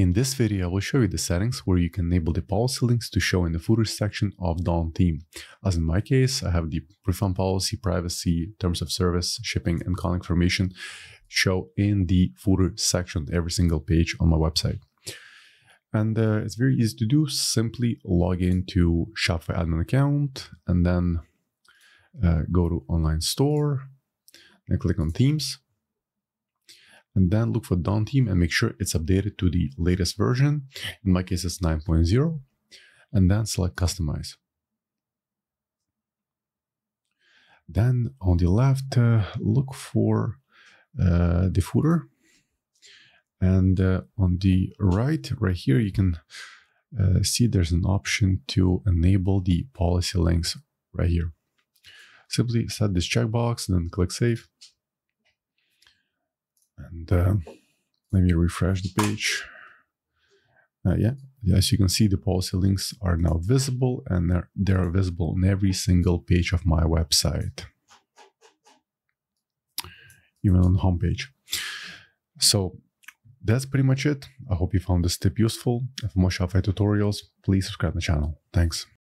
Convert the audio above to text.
In this video, I will show you the settings where you can enable the policy links to show in the footer section of Dawn theme. As in my case, I have the refund policy, privacy, terms of service, shipping, and calling information show in the footer section every single page on my website. And uh, it's very easy to do. Simply log into Shopify admin account and then uh, go to online store and click on themes and then look for Dawn theme and make sure it's updated to the latest version. In my case, it's 9.0. And then select customize. Then on the left, uh, look for uh, the footer. And uh, on the right, right here, you can uh, see there's an option to enable the policy links right here. Simply set this checkbox and then click save. And uh, let me refresh the page. Uh, yeah, as you can see, the policy links are now visible and they're, they're visible on every single page of my website, even on the homepage. So that's pretty much it. I hope you found this tip useful. For more Shopify tutorials, please subscribe to the channel. Thanks.